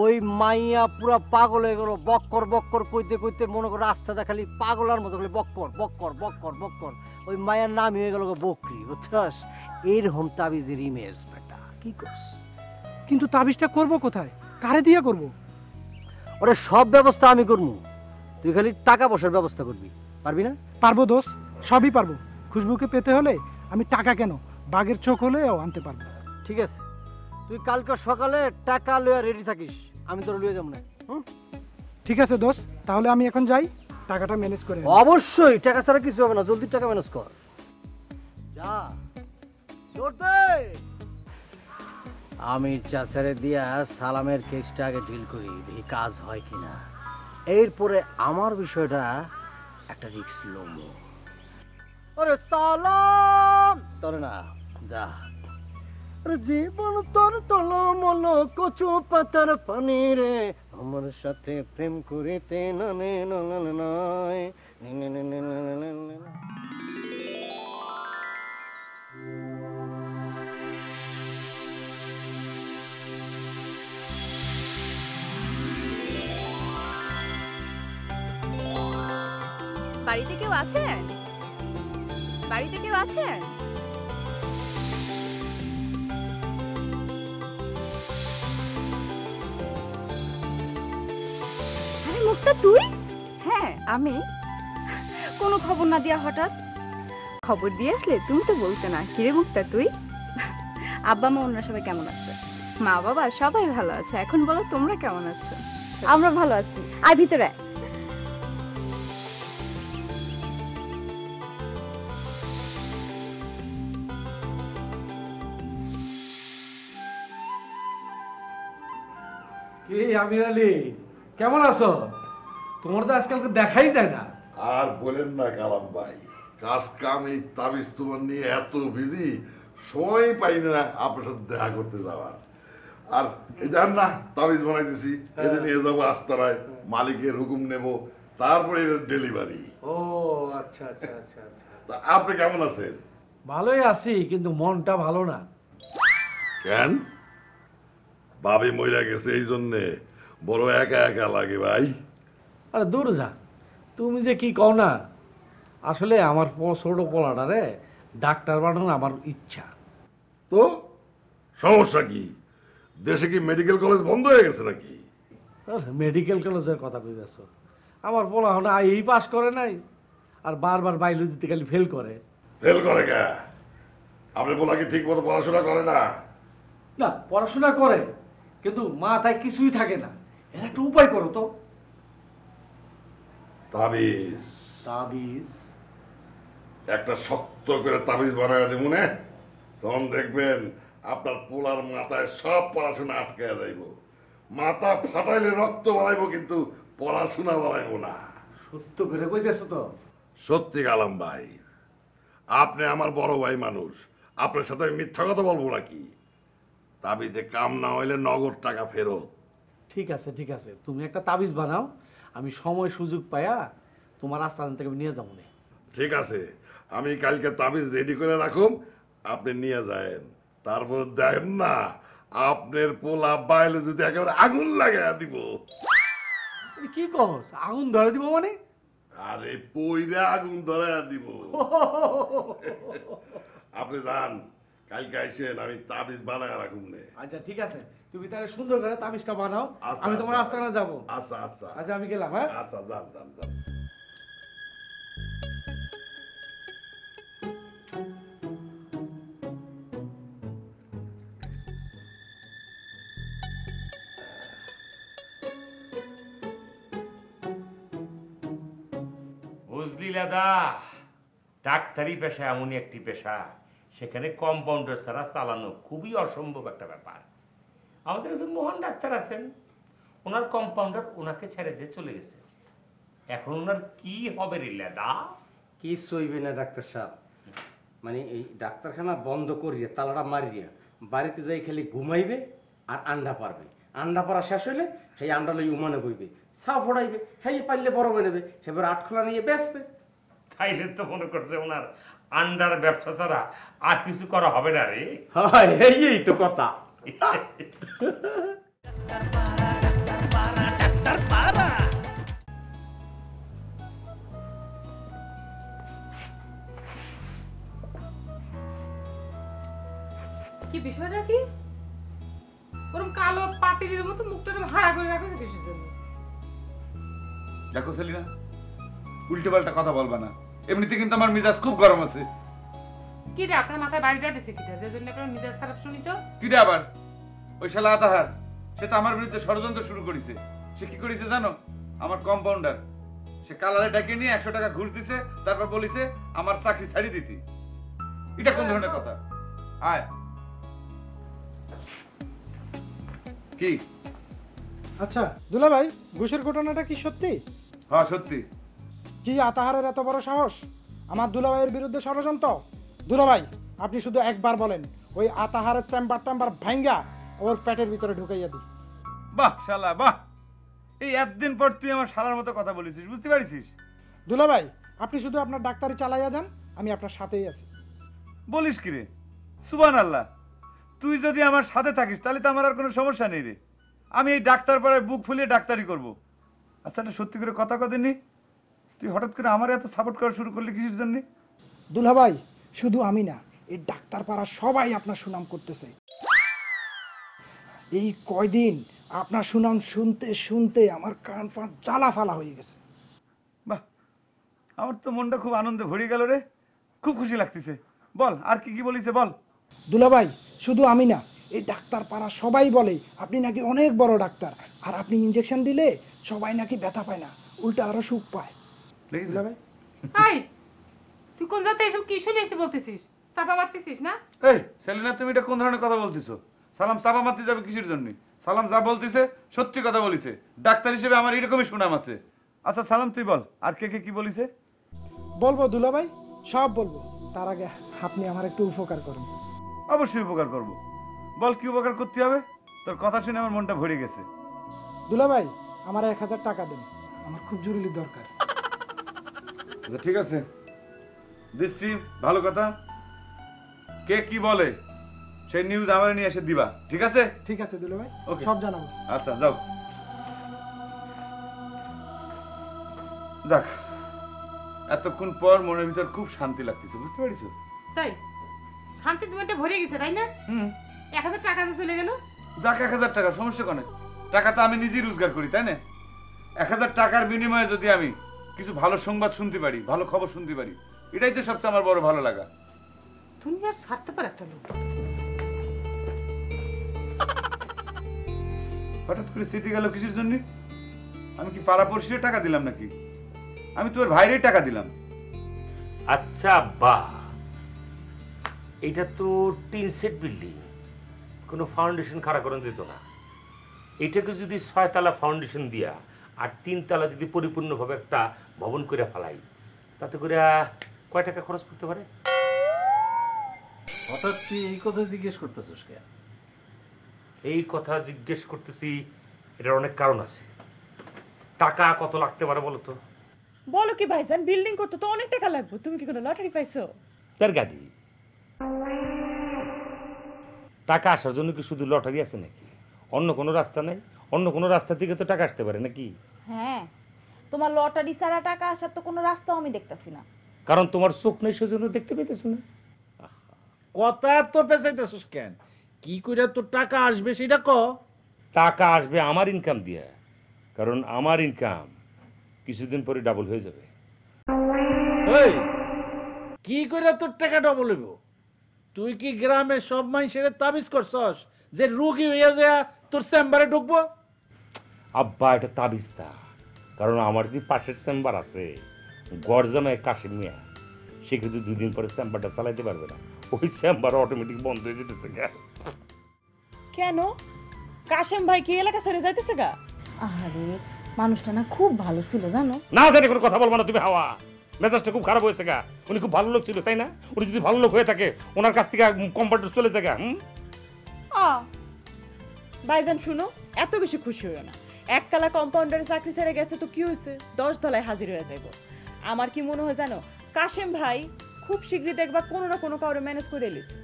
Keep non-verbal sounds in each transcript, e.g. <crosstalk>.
ওই মাইয়া পুরা পাগল হয়ে গেল বক্কর বক্কর কইতে কইতে মনে করো রাস্তাটা খালি পাগলার মতো খালি বক্কর বক্কর বক্কর বক্কর। ওই মায়ের নাম হয়ে গেল বকরি বুঝছস? এরকম তাবিজের ইমেজ বেটা কি করস? কিন্তু তাবিজটা করব কোথায়? কারে দিয়ে করব? ওরে সব ব্যবস্থা আমি করব। তুই খালি টাকা পয়সার ব্যবস্থা করবি পারবি না? পারব দোষ সবই পারব। খুশবুকে পেতে হলে আমি টাকা কেন? বাঘের চোখ হলেও আনতে পারব। ঠিক আছে। তুই কালকে সকালে টাকা লইয়া রেডি থাকিস। আমি তোর লইয়া যাব না। হুম? ঠিক আছে দোষ তাহলে আমি এখন যাই। টাকাটা ম্যানেজ করে অবশ্যই টাকা ছাড়া কিছু হবে না জলদি টাকা ম্যানেজ কর। যা। চলতে আমির চাচারে দিয়া সালামের কেসটা আগে ডিল করি দেখি কাজ হয় কিনা। এরপরে আমার বিষয়টা একটা রিক্স লমো। আরে সালাম! তোর না যা। জীবন তোর তলমল, কচু পাতার পানি রে। আমার সাথে প্রেম করিতে নানে নয়। বাড়িতে কেউ আছে বাড়িতে কেউ আছে মুক্তা তুই? হ্যাঁ আমি। কোনো খবর না দিয়া হঠাৎ? খবর দিয়ে আসলে তুমি তো বলতে না। কিরে মুক্তা তুই? আব্বা মা অন্যরা সবাই কেমন আছে? মা বাবা সবাই ভালো আছে। এখন বলো তোমরা কেমন আছো? আমরা ভালো আছি। আর ভিতরে। কি আমির আলী? কেমন আছো? তোমার তো আজকালকে দেখাই যায় না। আর বলেন না কালাম ভাই কাজ কাম এই তাবিজ তোমার নিয়ে এত বিজি সময় পাই না আপনার সাথে দেখা করতে যাওয়ার। আর এই জান না তাবিজ বানাইতেছি এটা নিয়ে যাব আস্তারায় মালিকের হুকুম নেব তারপরে ডেলিভারি ও আচ্ছা আচ্ছা আচ্ছা আচ্ছা। তা আপনি কেমন আছেন? ভালোই আছি কিন্তু মনটা ভালো না। কেন? বাবে মইরা গেছে এই জন্যে বড় একা একা লাগে ভাই। আরে দূর যা। তুমি যে কি কও না আসলে আমার ছোট পোলাটারে ডাক্তার বানানো আমার ইচ্ছা। তো? সমস্যা কি? দেশে কি মেডিকেল কলেজ বন্ধ হয়ে গেছে নাকি? মেডিকেল কলেজের কথা কই কইতেছ। আমার পোলা হলো এই পাস করে নাই আর বারবার বায়োলজিতে খালি ফেল করে। ফেল করে কে? আপনি বলা কি ঠিক মতো পড়াশোনা করে না? না পড়াশোনা করে কিন্তু মাথায় কিছুই থাকে না। এর একটা উপায় করো তো। তাবিজ। তাবিজ। একটা শক্ত করে তাবিজ বানায় দেব মনে তখন দেখবেন আপনার পোলার মাথায় সব পড়াশোনা আটকে যাইব। মাথা ফাটাইলে রক্ত বাড়াইবো কিন্তু পড়াশোনা বাড়াইবো না। সত্য করে কইতেছো তো? সত্যি গালাম ভাই। আপনি আমার বড় ভাই মানুষ। আপনার সাথে আমি মিথ্যা কথা বলব নাকি? তাবিজে কাম না হইলে নগদ টাকা ফেরত। ঠিক আছে ঠিক আছে। তুমি একটা তাবিজ বানাও আমি সময় সুযোগ পায়া তোমার আস্থান থেকে নিয়ে যাব না। ঠিক আছে আমি কালকে তাবিজ রেডি করে রাখুন আপনি নিয়ে যায়েন। তারপর দেন না আপনার পোলা বাইলে যদি একেবারে আগুন লাগাই দিব। কি কস আগুন ধরে দিব মানে? আরে পইরে আগুন ধরে দিব। <laughs> আপনি যান কালকে আইসেন আমি তাবিজ বানায় রাখুন নে। আচ্ছা ঠিক আছে। তুমি তাহলে সুন্দর করে তাবিজটা বানাও আচ্ছা, আমি তোমার আচ্ছা। আস্তানা যাব। আচ্ছা আচ্ছা। আচ্ছা আমি গেলাম হ্যাঁ? আচ্ছা যান যান যান। বুঝলি দাদা ডাক্তারি পেশা এমনই একটি পেশা সেখানে কম্পাউন্ডার ছাড়া চালানো খুবই অসম্ভব একটা ব্যাপার। আমাদের একজন মহান ডাক্তার আছেন। ওনার কম্পাউন্ডার ওনাকে ছেড়ে দিয়ে চলে গেছে। এখন ওনার কি হবে রে লেদা? কি সইবে না ডাক্তার সাহেব। মানে এই ডাক্তারখানা বন্ধ করিয়ে তালাটা মারিয়া বাড়িতে যাই খালি ঘুমাইবে আর আন্ডা পারবে। আন্ডা পারা শেষ হইলে সেই আন্ডা লই উমানে বইবে সা ফোড়াইবে হেই পারলে বড় বেড়ে নেবে এবার আটখোলা নিয়ে বেসবে তাইলে তো মনে করছে ওনার আন্ডার ব্যবসা ছাড়া আর কিছু করা হবে না রে। হয় এই তো কথা। কি বিষয়টা কি? ওরকম কালো পাতিলের মতো মুখটা ভাড়া করে রাখছে কিসের জন্য? দেখো সেলিনা উল্টে পাল্টা কথা বলবা না। এমনিতে কিন্তু আমার মিজাজ খুব গরম আছে। কি রে আপনার মাথায় বাড়িটা দিছে কিটা যে জন্য আপনার মিজাজ খারাপ শুনি তো কি রে আবার? ওই শালা আতাহার সে তো আমার বিরুদ্ধে ষড়যন্ত্র শুরু করেছে। সে কি করেছে জানো? আমার কম্পাউন্ডার সে কালারে ডাকে নিয়ে একশো টাকা ঘুষ দিছে তারপর বলিছে আমার চাকরি ছাড়ি দিতি। এটা কোন ধরনের কথা? আয়। কি? আচ্ছা দুলা ভাই ঘুষের ঘটনাটা কি সত্যি? হ্যাঁ সত্যি। কি আতাহারের এত বড় সাহস? আমার দুলাভাইয়ের বিরুদ্ধে ষড়যন্ত্র? দুলাভাই আপনি শুধু একবার বলেন ওই আতাহারের চেম্বার টেম্বার ভাঙ্গা ওর পেটের ভিতরে ঢুকাইয়া দিই। বাহ শালা বাহ। এই একদিন পর তুই আমার শালার মতো কথা বলেছিস বুঝতে পারিস দুলাভাই আপনি শুধু আপনার ডাক্তারি চালাইয়া যান আমি আপনার সাথেই আছি। বলিস কি রে? সুবান আল্লাহ তুই যদি আমার সাথে থাকিস তাহলে তো আমার আর কোনো সমস্যা নেই রে। আমি এই ডাক্তার পাড়ায় বুক ফুলিয়ে ডাক্তারি করব। আচ্ছা এটা সত্যি করে কথা কথা নি তুই হঠাৎ করে আমার এত সাপোর্ট করা শুরু করলি কিসের জন্য? দুলাভাই শুধু আমি না এই ডাক্তার পাড়া সবাই আপনার সুনাম করতেছে। এই কয়দিন আপনার সুনাম শুনতে শুনতে আমার কান ফান জ্বালা ফালা হয়ে গেছে। বাহ আমার তো মনটা খুব আনন্দে ভরে গেল রে। খুব খুশি লাগতেছে। বল আর কি কি বলিছে বল। দুলাভাই শুধু আমি না এই ডাক্তার পাড়া সবাই বলে আপনি নাকি অনেক বড় ডাক্তার। আর আপনি ইঞ্জেকশন দিলে সবাই নাকি ব্যথা পায় না উল্টা আরও সুখ পায়। দেখিস দুলাভাই? আই তুই কোন জাতে এসব কি শুনে এসে বলতেছিস? চাপা মারতেছিস না? এই সেলিনা তুমি এটা কোন ধরনের কথা বলতেছো? সালাম চাপা মারতে যাবে কিসের জন্য? সালাম যা বলতেছে সত্যি কথা বলিছে। ডাক্তার হিসেবে আমার এরকমই সুনাম আছে। আচ্ছা সালাম তুই বল আর কে কে কি বলিছে? বলব দুলাভাই সব বলব। তার আগে আপনি আমার একটু উপকার করুন। অবশ্যই উপকার করব। বল কি উপকার করতে হবে? তোর কথা শুনে আমার মনটা ভরে গেছে। দুলাভাই আমার এক হাজার টাকা দেন। আমার খুব জরুরি দরকার। আচ্ছা ঠিক আছে। দিচ্ছি ভালো কথা। কে কি বলে সেই নিউজ আমার নিয়ে এসে দিবা ঠিক আছে? ঠিক আছে দিলে দুলাভাই ওকে সব জানাব। আচ্ছা যাও। যাক এতক্ষণ পর মনের ভিতর খুব শান্তি লাগতেছে বুঝতে পারছ? তাই? শান্তি তুমি একটা ভরে গেছে তাই না? হুম। এক হাজার টাকা তো চলে গেল। যাক এক হাজার টাকা সমস্যা কোনে? টাকা তো আমি নিজেই রোজগার করি তাই না? এক হাজার টাকার বিনিময়ে যদি আমি কিছু ভালো সংবাদ শুনতে পারি ভালো খবর শুনতে পারি এটাই তো সবচেয়ে আমার বড় ভালো লাগা। তুমি দুনিয়ার স্বার্থপর একটা লোক। হঠাৎ করে সিটি গেল কিসের জন্য? আমি কি পাড়া পড়শিরে টাকা দিলাম নাকি? আমি তোর ভাইরেই টাকা দিলাম। আচ্ছা বাহ। এটা তো টিন সেট বিল্ডিং কোনো ফাউন্ডেশন খাড়া করেন দিত না। এটাকে যদি ছয়তলা ফাউন্ডেশন দিয়া আর তিনতলা যদি পরিপূর্ণভাবে একটা ভবন করে ফেলাই তাতে করে কয় টাকা খরচ করতে পারে? হঠাৎ তুই এই কথা জিজ্ঞেস করতেছিস কেন? এই কথা জিজ্ঞেস করতেছি এটার অনেক কারণ আছে। টাকা কত লাগতে পারে বলো তো? বলো কি ভাইজান বিল্ডিং করতে তো অনেক টাকা লাগবে। তুমি কি কোনো লটারি পাইছো? তার গাদি টাকা আসার জন্য কি শুধু লটারি আছে নাকি? অন্য কোনো রাস্তা নেই? অন্য কোনো রাস্তা থেকে তো টাকা আসতে পারে নাকি? হ্যাঁ তোমার লটারি ছাড়া টাকা আসার তো কোনো রাস্তাও আমি দেখতাছি না। কারণ তোমার চোখ নেই সেজন্য দেখতে পেতেছো না। কথা তো পেঁচাইতেছিস কেন? কি করে তোর টাকা আসবে সেটা ক? টাকা আসবে আমার ইনকাম দিয়ে। কারণ আমার ইনকাম কিছুদিন পরে ডাবল হয়ে যাবে। এই কি করে তোর টাকা ডবল হইব? তুই কি গ্রামের সব মানুষের তাবিজ করছস যে রুগী হইয়া যায় তোর চেম্বারে ঢুকবো? আব্বা এটা তাবিস্তা কারণ আমার যে পাশের চেম্বার আছে গরজামায় কাশিম মিয়া সে কিন্তু দুদিন পরে চেম্বারটা চালাইতে পারবে না। ওই চেম্বার অটোমেটিক বন্ধ হয়ে যেতেছে গা। কেন? কাশেম ভাই কি এলাকা ছেড়ে যাইতেছে গা? আরে মানুষটা না খুব ভালো ছিল জানো? না জানি কোনো কথা বলব না তুমি হাওয়া। মেজাজটা খুব খারাপ হয়েছে গা। উনি খুব ভালো লোক ছিল তাই না? উনি যদি ভালো লোক হয়ে থাকে ওনার কাছ থেকে কম্পাউন্ডার চলে যায় গা, হুম? আ ভাইজান শুনো এত বেশি খুশি হইও না। এক কালা কম্পাউন্ডারের চাকরি ছেড়ে গেছে তো কি হয়েছে দশ তলায় হাজির হয়ে যাইব। আমার কি মনে হয় জানো? কাশেম ভাই খুব শীঘ্রই দেখবা কোনো না কোনো কাউরে ম্যানেজ করে এলিছে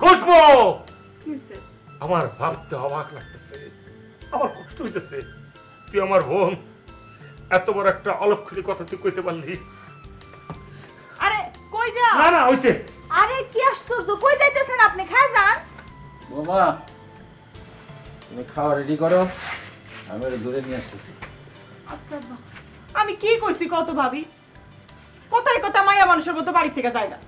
খুশবু কি হয়েছে আমার ভাবতে অবাক লাগতেছে। আমার কষ্ট হইতেছে। তুই আমার বোন। এত বড় একটা অলক্ষণী কথা তুই কইতে পারলি। আরে কই যা না না হইছে। আরে কি আশ্চর্য কই যাইতেছেন আপনি? খায় যান। বাবা তুমি খাওয়া রেডি করো। আমি দূরে নিয়ে আসতেছি। আচ্ছা। আমি কি কইছি কত ভাবি? কোথায় কোথায় মায়া মানুষের মতো বাড়ি থেকে যায় না।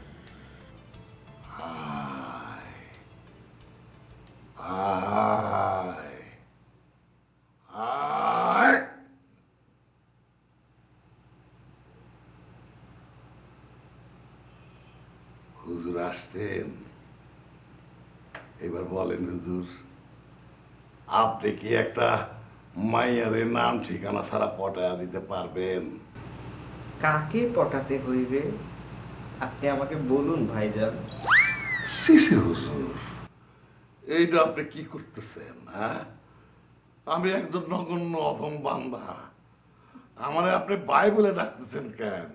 হুজুর আসতেন। এবার বলেন হুজুর, আপনি কি একটা মাইয়ারের নাম ঠিকানা ছাড়া পটায়া দিতে পারবেন? কাকে পটাতে হইবে? আপনি আমাকে বলুন ভাইজান। শিশি হুজুর এইটা আপনি কি করতেছেন হ্যাঁ? আমি একজন নগণ্য অধম বান্ধা আমারে আপনি বাই বলে ডাকতেছেন কেন?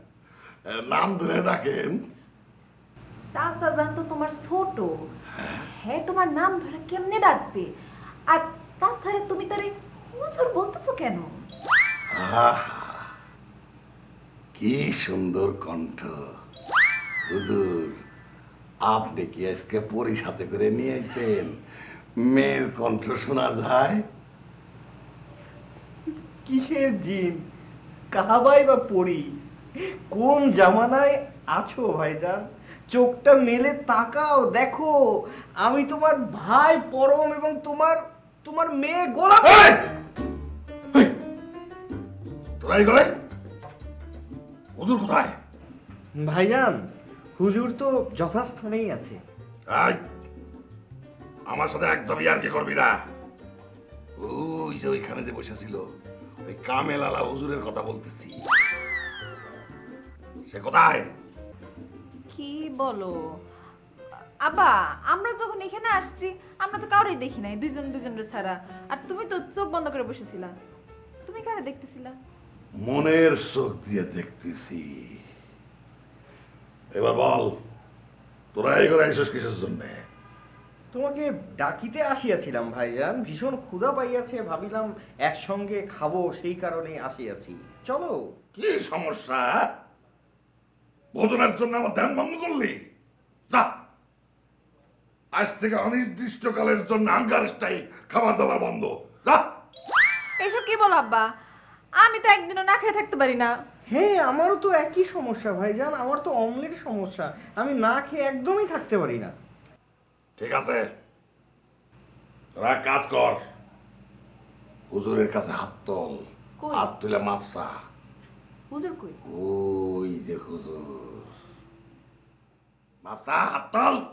নাম ধরে ডাকেন। চাচা জান তো তোমার ছোট। হ্যাঁ। তোমার নাম ধরে কেমনে ডাকবে? আর তাছাড়া তুমি তারে হুজুর বলতেছো কেন? আহা, কি সুন্দর কণ্ঠ। হুজুর আপনি কি আজকে পরি সাথে করে নিয়েছেন? মেয়ের কণ্ঠ শোনা যায়? কিসের জিন? কাহাবাই বা পড়ি কোন জামানায় আছো ভাইজান? চোখটা মেলে তাকাও দেখো আমি তোমার ভাই পরম এবং তোমার তোমার মেয়ে গোলাপ। তোরাই এই! হুজুর কোথায়? ভাইজান হুজুর তো যথাস্থানেই আছে। আমার সাথে একদম ইয়ার্কি করবি না? ওই যে ওইখানে যে বসেছিল ওই কামেল আলা হুজুরের কথা বলতেছি। সে কোথায়? কি বলো? আবা আমরা যখন এখানে আসছি আমরা তো কাউরেই দেখি নাই দুইজন দুজনের ছাড়া। আর তুমি তো চোখ বন্ধ করে বসেছিলা। তুমি কারে দেখতেছিলা? মনের চোখ দিয়ে দেখতেছি। এবার বল তোরা এই করে আইসস কিসের জন্য? তোমাকে ডাকিতে আসিয়াছিলাম ভাইজান। ভীষণ ক্ষুধা পাইয়াছে ভাবিলাম একসঙ্গে খাব সেই কারণে আসিয়াছি। চলো। কি সমস্যা? ভোজনের জন্য আমার ধ্যান ভঙ্গ করলি? যা। আজ থেকে অনির্দিষ্টকালের জন্য আঙ্গার স্টাইল খাবার দাবার বন্ধ। যা। এসব কি বলো আব্বা? আমি তো একদিনও না খেয়ে থাকতে পারি না। হ্যাঁ আমারও তো একই সমস্যা ভাইজান আমার তো অম্লের সমস্যা। আমি না খেয়ে একদমই থাকতে পারি না। ঠিক আছে। তোরা কাজ কর। হুজুরের কাছে হাত তোল। কই? হাত তুলে মাপসা। হুজুর কই? ওই যে হুজুর। মাপসা হাত তোল।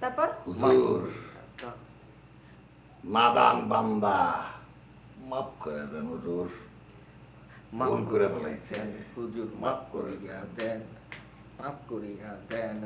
তারপর? হুজুর। নাদান বান্দা মাফ করে দেন হুজুর। মাফ করে ফেলাইছে। হুজুর মাফ করে দেন দেন মাফ করিয়া দেন।